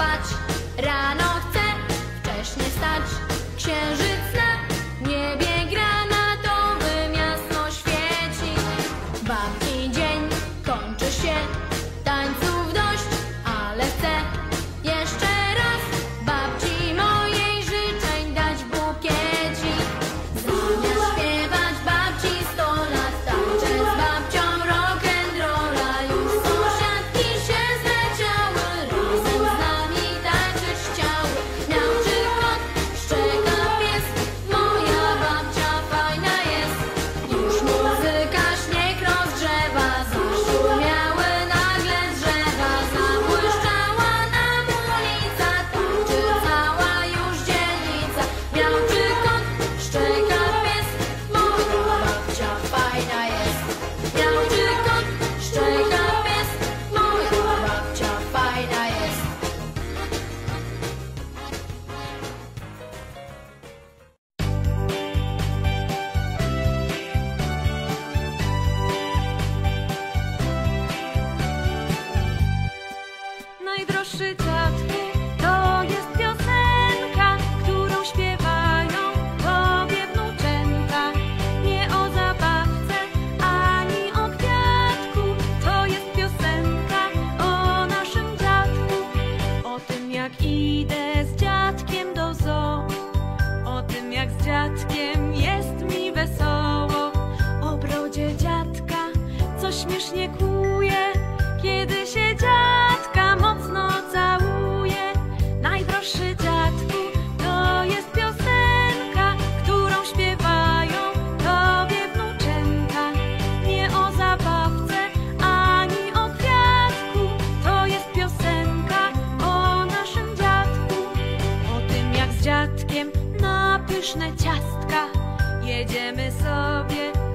spać, rano chcę wcześnie stać, księżyc. Najdroższy dziadku, to jest piosenka, którą śpiewają tobie wnuczęta. Nie o zabawce, ani o kwiatku, to jest piosenka o naszym dziadku. O tym jak idę z dziadkiem do zoo, o tym jak z dziadkiem jest mi wesoło. O brodzie dziadka, co śmiesznie kłuje, kiedy się na pyszne ciastka. Jedziemy sobie